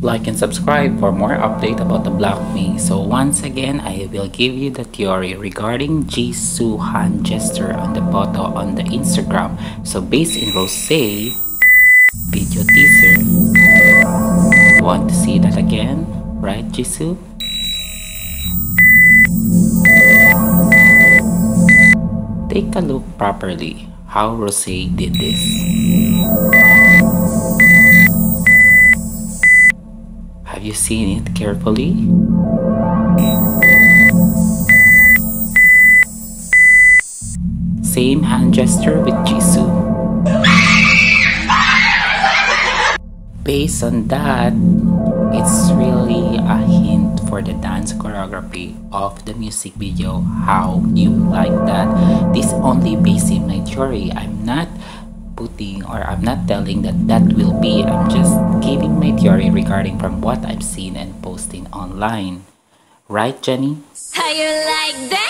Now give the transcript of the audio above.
Like and subscribe for more update about the Blackpink. So once again, I will give you the theory regarding Jisoo hand gesture on the photo on the Instagram. So based in Rose video teaser, want to see that again? Right, Jisoo? Take a look properly how Rose did this. You seen it carefully? Same hand gesture with Jisoo. Based on that, it's really a hint for the dance choreography of the music video, how you like that. This only based in my theory. I'm not putting or I'm not telling that that will be. I'm just theory regarding from what I've seen and posting online. Right, Jennie? How you like that?